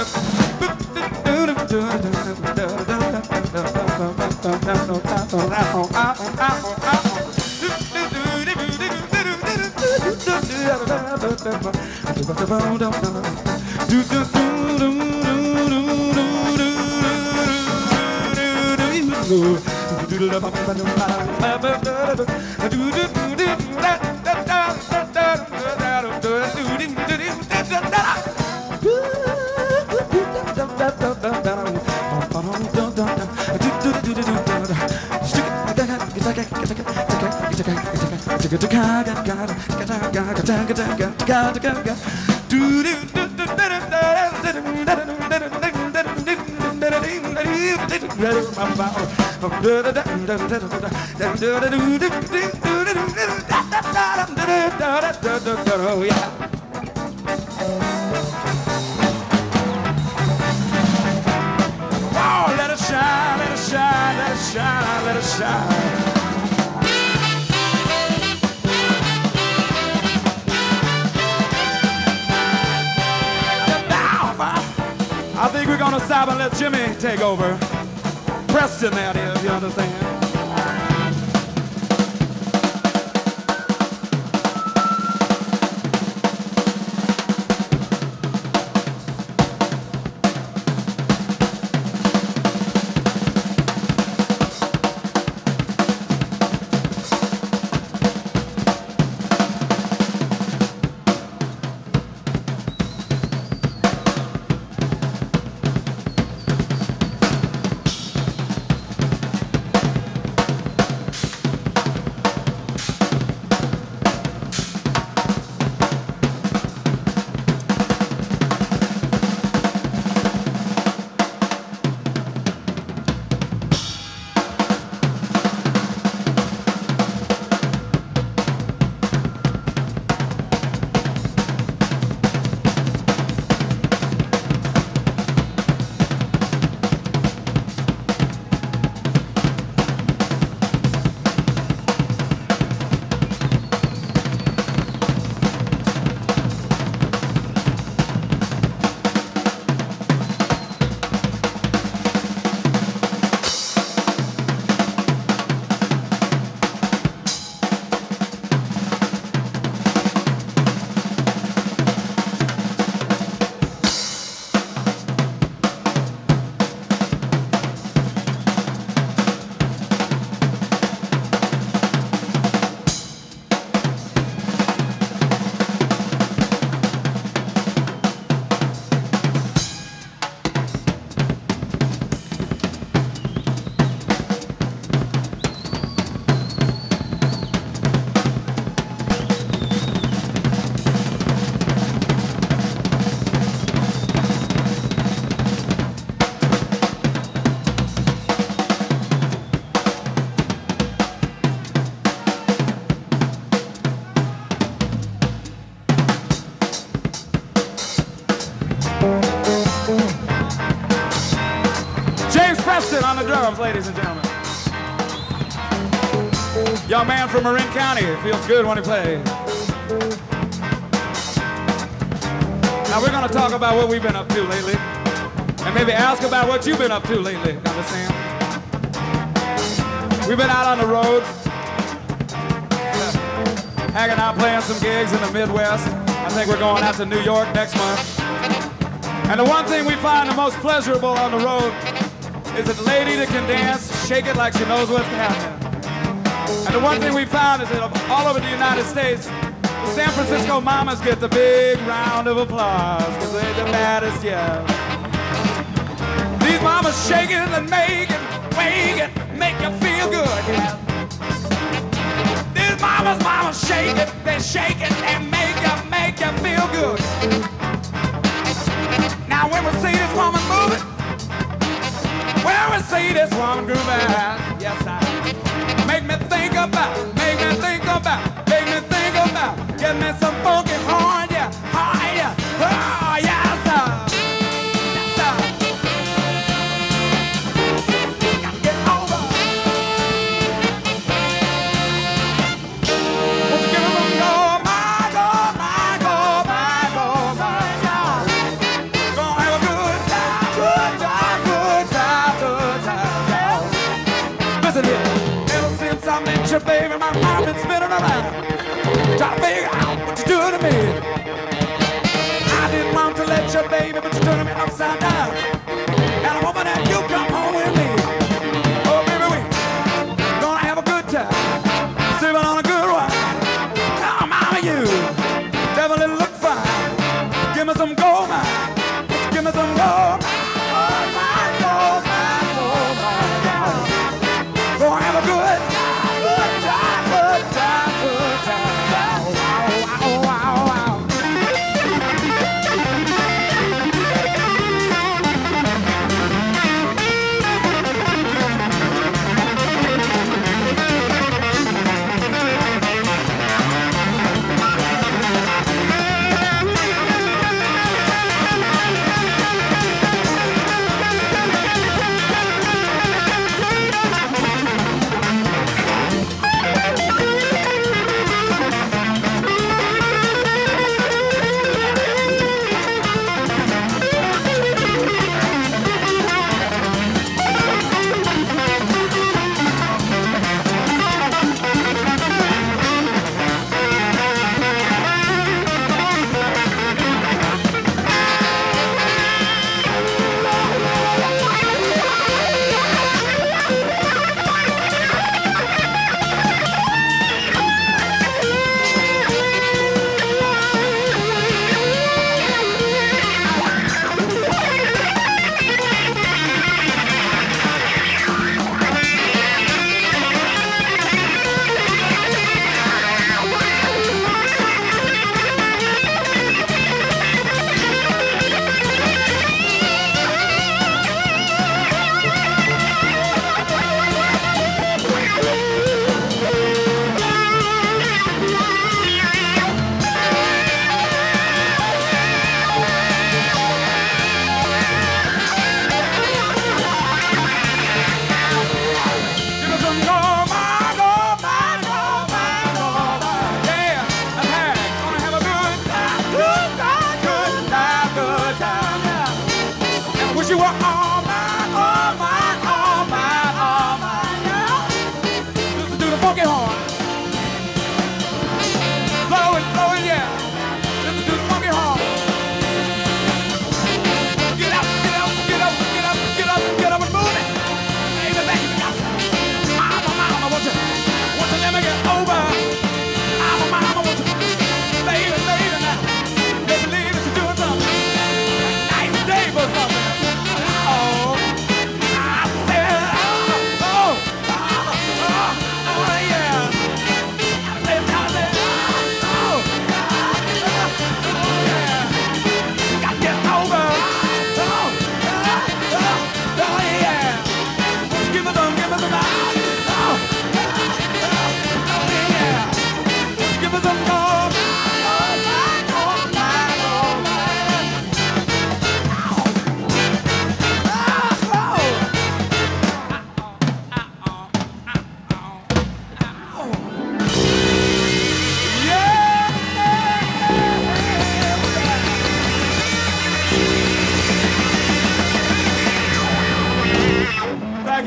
Da da da da Oh, let it shine, let it shine, let it shine, let it shine. want to stop and let Jimmy take over. Preston, that is, you understand? ladies and gentlemen. Young man from Marin County. It feels good when he plays. Now we're going to talk about what we've been up to lately. And maybe ask about what you've been up to lately. Understand? We've been out on the road. Hanging out playing some gigs in the Midwest. I think we're going out to New York next month. And the one thing we find the most pleasurable on the road is a lady that can dance, shake it like she knows what's happening. And the one thing we found is that all over the United States, the San Francisco mamas get the big round of applause because they're the baddest, yeah. These mamas shaking and making, waking, make you feel good, yeah. These mamas, shake it, they're it and make you, make you feel good. Now when we see this woman ladies one groove out. Yes, I. your baby, but you turn me upside down.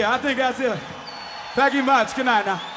Yeah, I think that's it. Thank you much. Good night now.